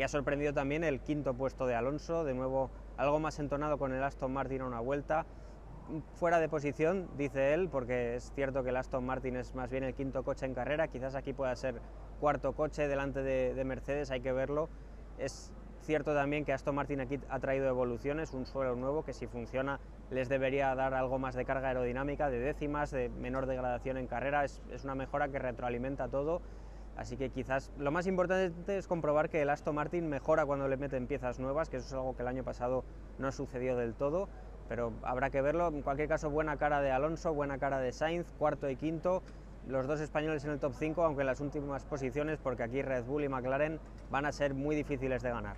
Y ha sorprendido también el quinto puesto de Alonso, de nuevo algo más entonado con el Aston Martin a una vuelta, fuera de posición, dice él, porque es cierto que el Aston Martin es más bien el quinto coche en carrera, quizás aquí pueda ser cuarto coche delante de, Mercedes, hay que verlo. Es cierto también que Aston Martin aquí ha traído evoluciones, un suelo nuevo que si funciona les debería dar algo más de carga aerodinámica, de décimas, de menor degradación en carrera, es, es una mejora que retroalimenta todo. Así que quizás lo más importante es comprobar que el Aston Martin mejora cuando le meten piezas nuevas, que eso es algo que el año pasado no sucedió del todo pero habrá que verlo. En cualquier caso, buena cara de Alonso, buena cara de Sainz, cuarto y quinto. Los dos españoles en el top 5, aunque en las últimas posiciones, porque aquí Red Bull y McLaren van a ser muy difíciles de ganar.